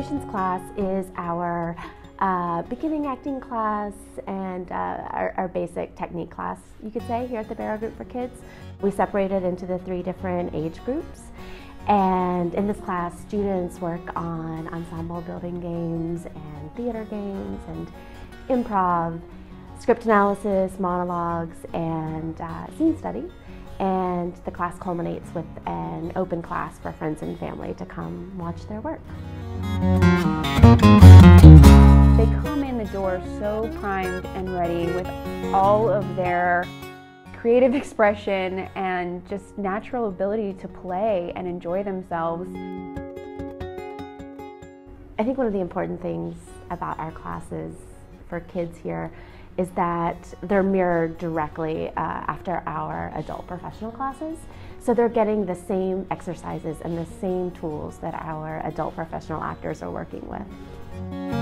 Foundations class is our uh, beginning acting class and uh, our, our, basic technique class, you could say, here at the Barrow Group for Kids. We separated into the three different age groups. And in this class, students work on ensemble building games and theater games and improv, script analysis, monologues, and uh, scene study. And the class culminates with an open class for friends and family to come watch their work. They come in the door so primed and ready with all of their creative expression and just natural ability to play and enjoy themselves. I think one of the important things about our classes for kids here is that they're mirrored directly uh, after our adult professional classes. So they're getting the same exercises and the same tools that our adult professional actors are working with.